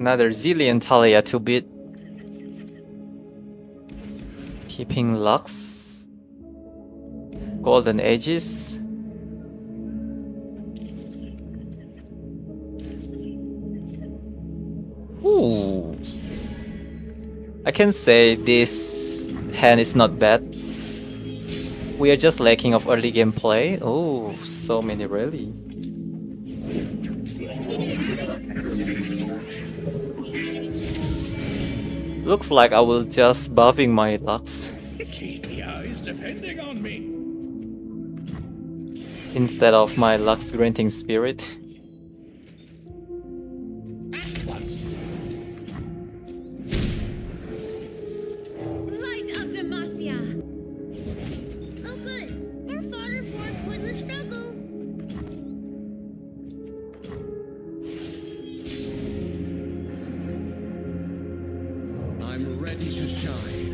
Another Zilean Taliyah to beat. Keeping Lux. Golden Aegis. Ooh. I can say this hand is not bad. We are just lacking of early gameplay. Oh, so many really. Looks like I will just buffing my Lux. is depending on me. Instead of my Lux granting spirit.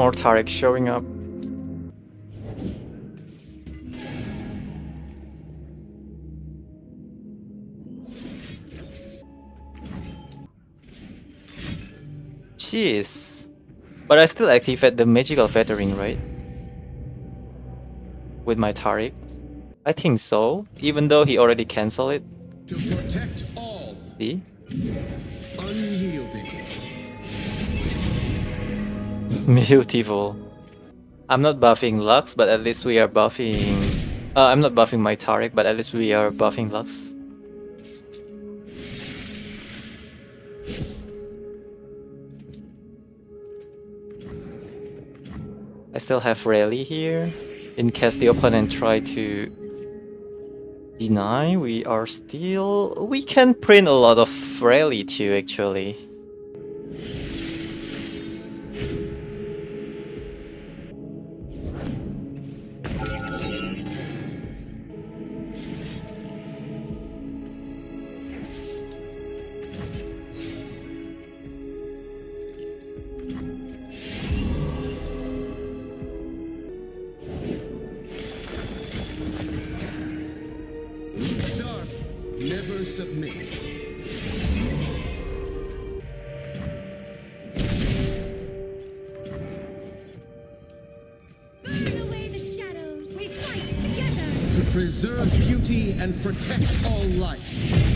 More Taric showing up. Jeez. But I still activate the magical feathering, right? With my Taric? I think so, even though he already cancelled it. To protect all. See? Beautiful. I'm not buffing Lux, but at least we are buffing... Uh, I'm not buffing my Taric, but at least we are buffing Lux. I still have Rally here. In case the opponent try to deny, we are still... We can print a lot of Rally too, actually. Together. To preserve beauty and protect all life.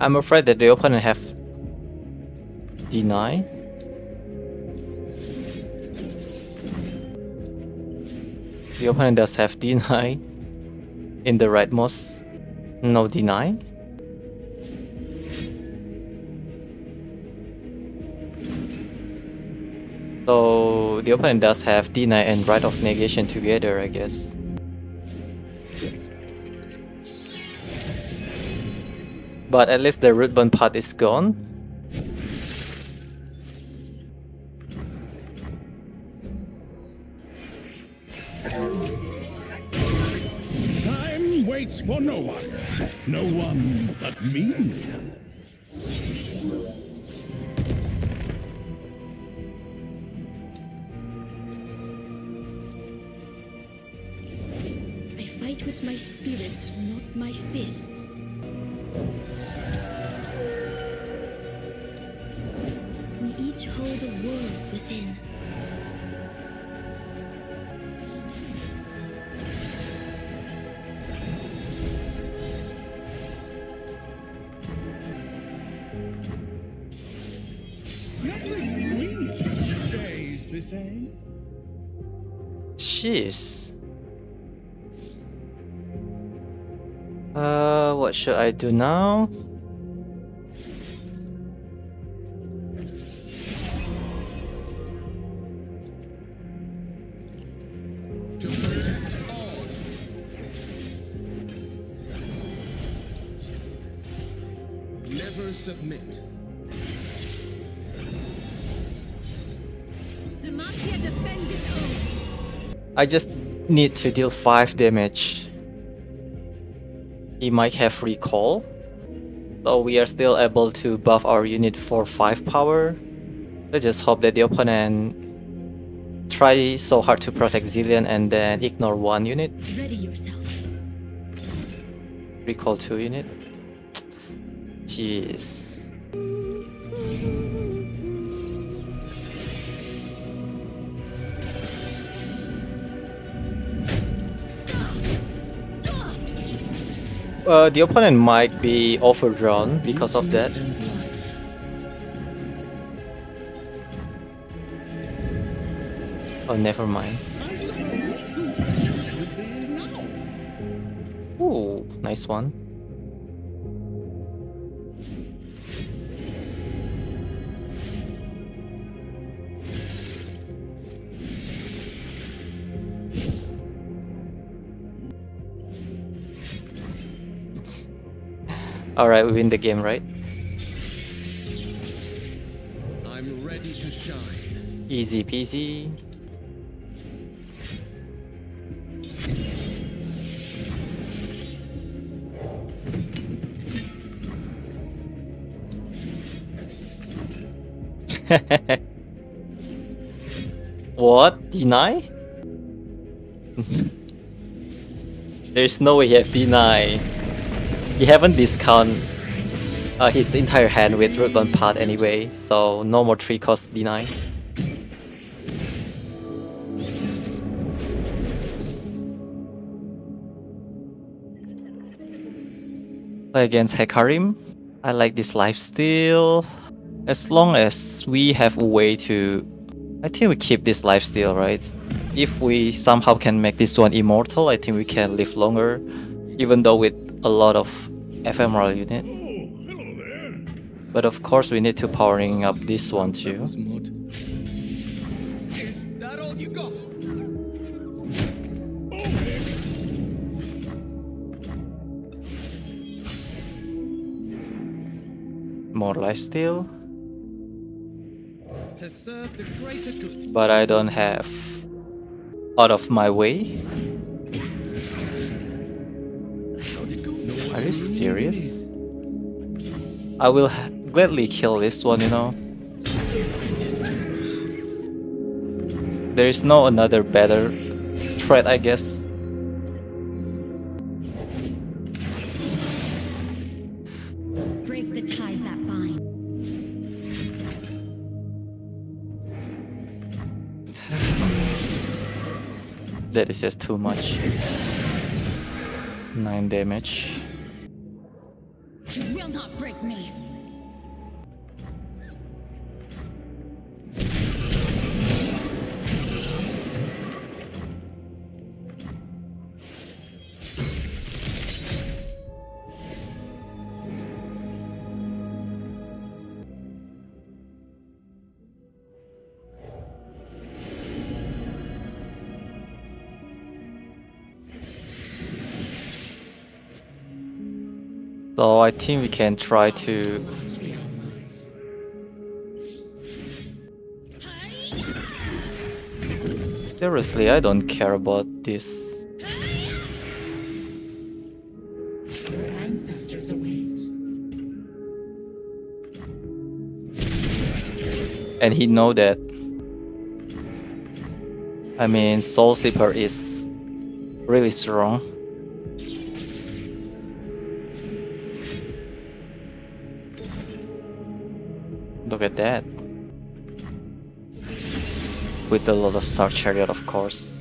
I'm afraid that the opponent have deny. The opponent does have deny in the rightmost. No deny. So the opponent does have deny and Rite of Negation together, I guess. But at least the root burn part is gone. Time waits for no one. No one but me. I fight with my spirit, not my fists. We each hold a world within. Nothing really stays the same. Jeez. What should I do now? To protect all. Never submit. Demacia defends its own. I just need to deal 5 damage. He might have recall. So we are still able to buff our unit for 5 power. Let's just hope that the opponent try so hard to protect Zilean and then ignore 1 unit. Ready yourself. Recall 2 unit. Jeez. Uh, the opponent might be overdrawn because of that. Oh, never mind. Ooh, nice one. Alright, we win the game, right? I'm ready to shine. Easy peasy. what? Deny? There's no way he have deny. He haven't discount uh, his entire hand with Rootbound Part anyway, so no more 3 cost deny. Play against Hecarim. I like this lifesteal. As long as we have a way to... I think we keep this lifesteal, right? If we somehow can make this one immortal, I think we can live longer. Even though with a lot of ephemeral unit. But of course we need to powering up this one too. More lifesteal. But I don't have out of my way. You serious? I will gladly kill this one, you know. There is no another better threat, I guess. Break the ties that bind. That is just too much. 9 damage. Me. So I think we can try to Seriously, I don't care about this. Ancestors await. And he know that. I mean, Soul Sleeper is really strong. Look at that. With a lot of Star Chariot, of course.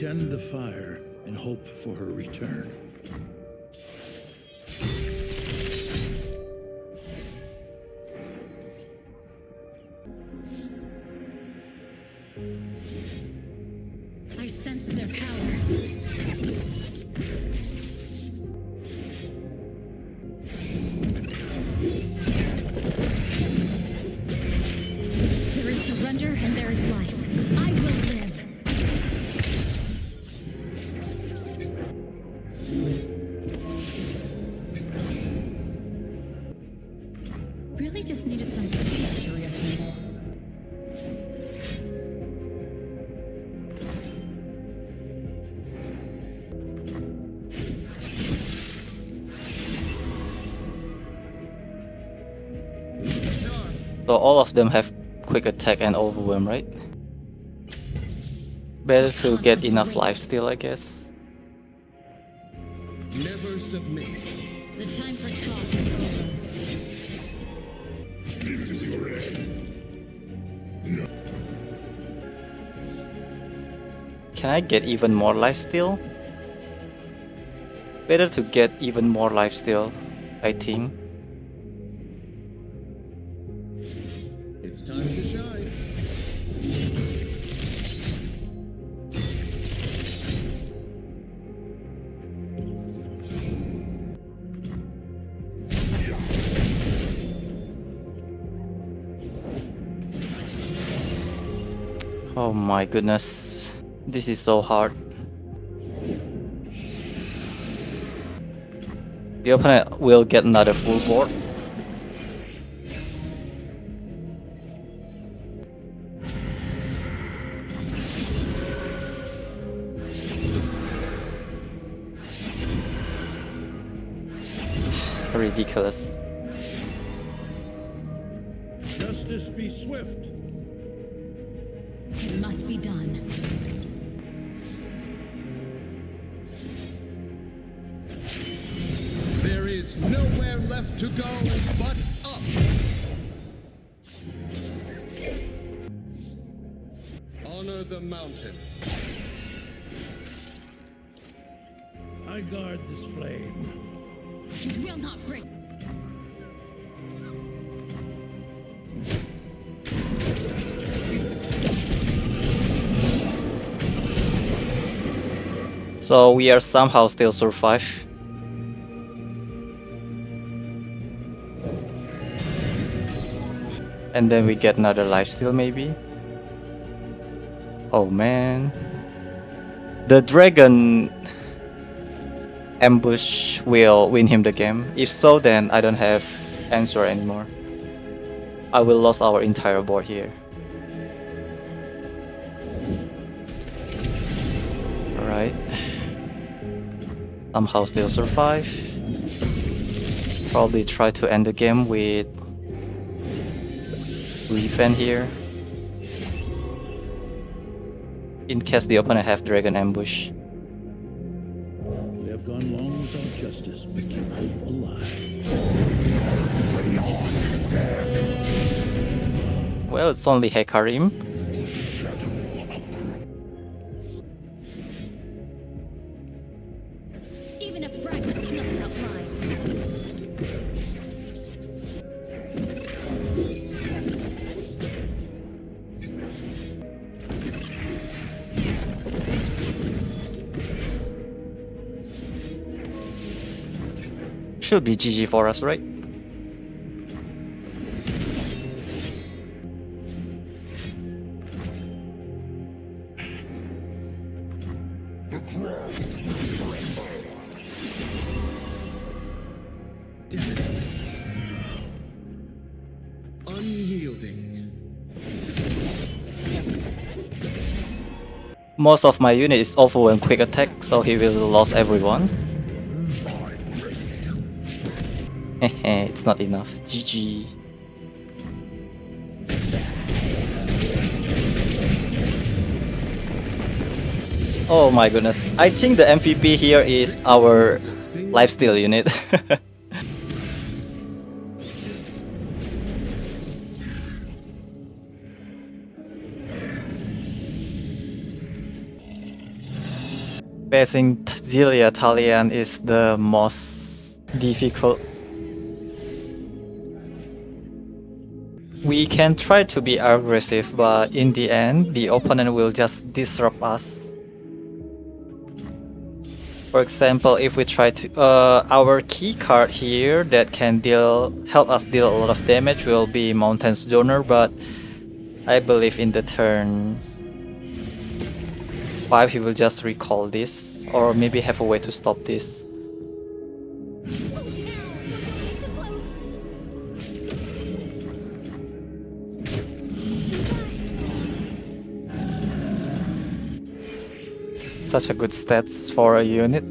tend the fire and hope for her return. Really just needed some taste to reassemble. So all of them have quick attack and overwhelm, right? Better to get enough life steal, I guess. Never submit. The time for talk Can I get even more life steal? Better to get even more life steal, I think. It's time to shine. Oh my goodness. This is so hard. The opponent will get another full board. Ridiculous. Justice be swift. It must be done. To go but up. Honor the mountain. I guard this flame. You will not break. So we are somehow still survive. And then we get another life steal maybe. Oh man. The dragon ambush will win him the game. If so then I don't have answer anymore. I will lose our entire board here. Alright. Somehow still survive. Probably try to end the game with Leafan here. In case the opponent have Dragon Ambush. We have gone long without justice, but keep hope alive. Well, it's only Hecarim. Even a fragment snuffs out lives. Should be GG for us, right? Unyielding. Most of my unit is overwhelmed quick attack, so he will lose everyone. it's not enough. GG. Oh my goodness. I think the MVP here is our lifesteal unit. Facing Zilean Taliyah is the most difficult. We can try to be aggressive, but in the end, the opponent will just disrupt us. For example, if we try to, uh, our key card here that can deal, help us deal a lot of damage will be Mountain Sojourners, but I believe in the turn 5 he will just recall this, or maybe have a way to stop this. Such a good stats for a unit.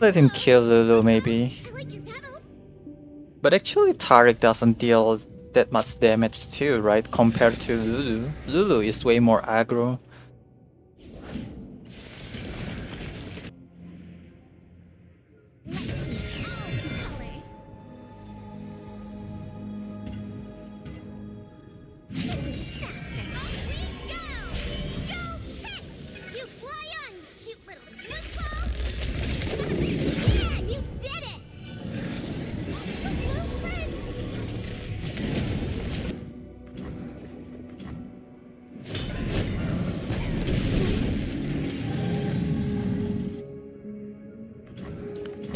Let him kill Lulu maybe. But actually Taric doesn't deal that much damage too, right? Compared to Lulu. Lulu is way more aggro.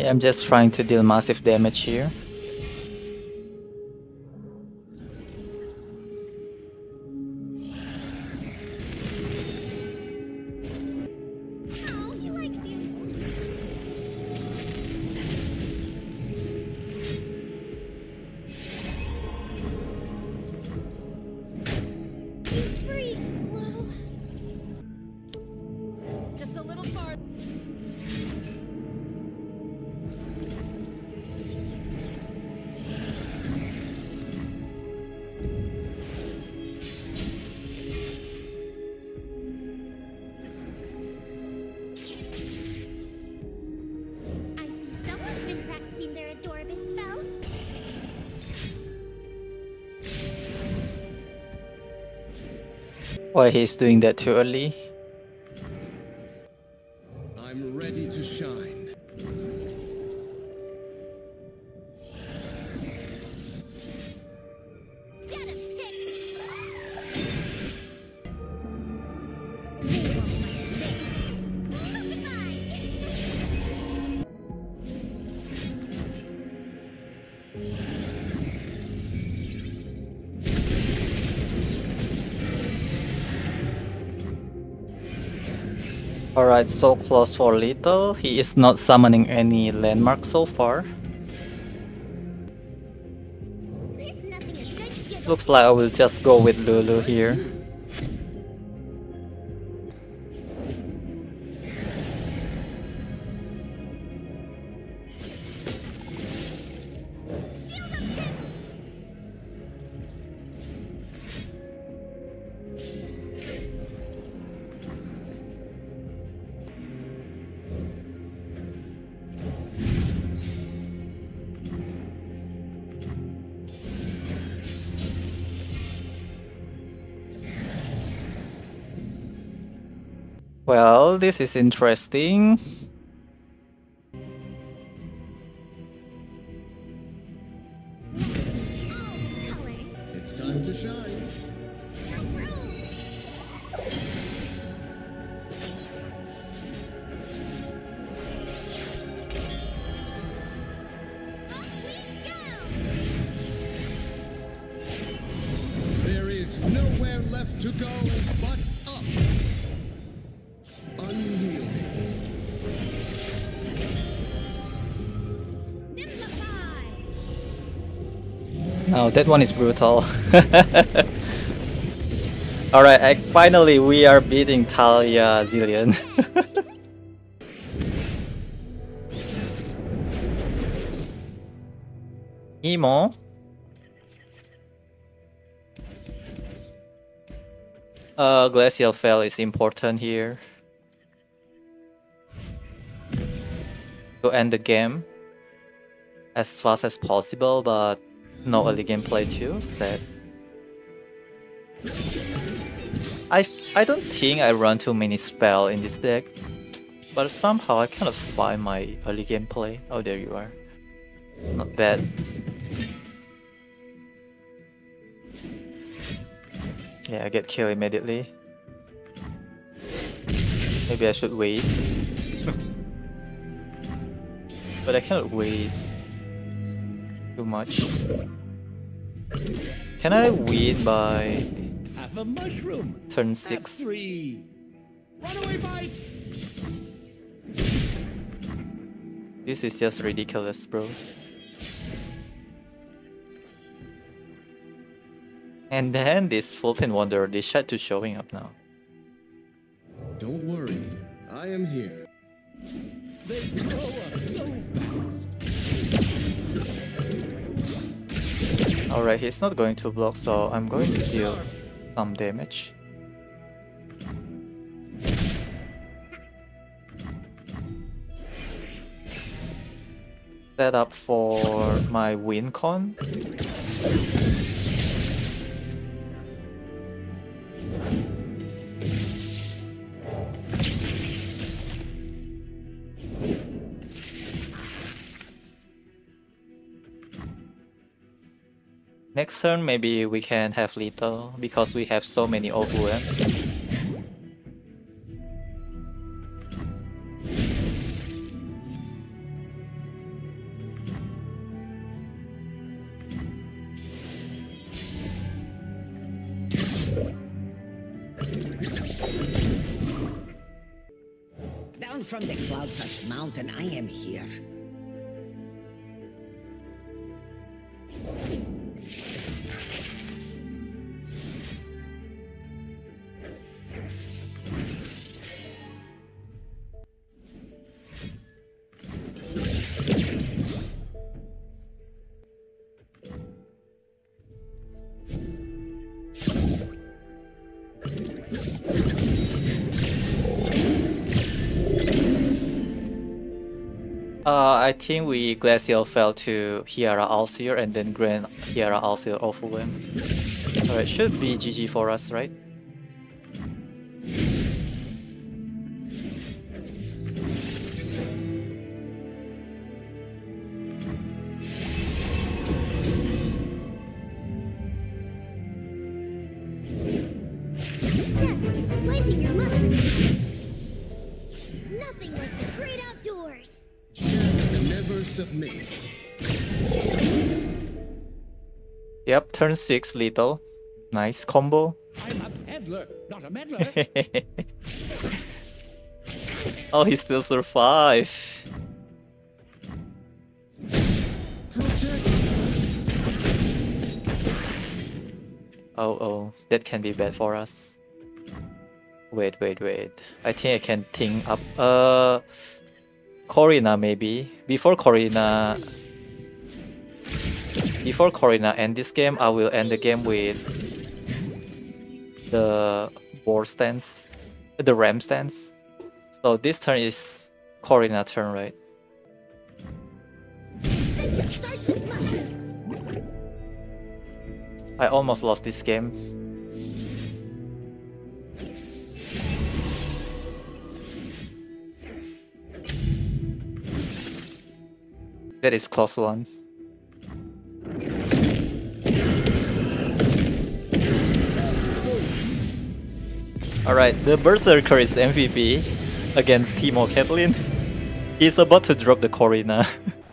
I'm just trying to deal massive damage here. Why he's doing that too early? Alright, so close for little. He is not summoning any landmark so far. There's nothing a good giggle Looks like I will just go with Lulu here. This is interesting. That one is brutal. Alright, finally we are beating Taliyah Zilean. Emo. Uh, Glacial Fell is important here. To end the game as fast as possible, but no early gameplay too, that I, I don't think I run too many spell in this deck, but somehow I kind of find my early gameplay. Oh, there you are. Not bad. Yeah, I get killed immediately. Maybe I should wait. but I cannot wait too much. Can I win by Have a mushroom. turn Have 6? three. Runaway bite! This is just ridiculous, bro. And then this full pin wonder, this shot to showing up now. Don't worry, I am here. They grow up so fast. Alright, he's not going to block, so I'm going to deal some damage. Set up for my win con. Next turn, maybe we can have little because we have so many OVM. Down from the cloud mountain, I am here. Uh, I think we Glacial fell to Hiara Alcir and then Grand Hiara Alcir Overwhelm. Alright, should be GG for us, right? Submit. Yep, turn 6 lethal. Nice combo. I'm a peddler, not a meddler. oh, he still survive. Oh oh, that can be bad for us. Wait, wait, wait. I think I can think up. Uh, Corina maybe. Before Corina, before Corina end this game, I will end the game with the board stance, the ram stance. So this turn is Corina turn, right? I almost lost this game. That is close one. Alright, the Berserker is MVP against Teemo Caitlyn. He's about to drop the Corina.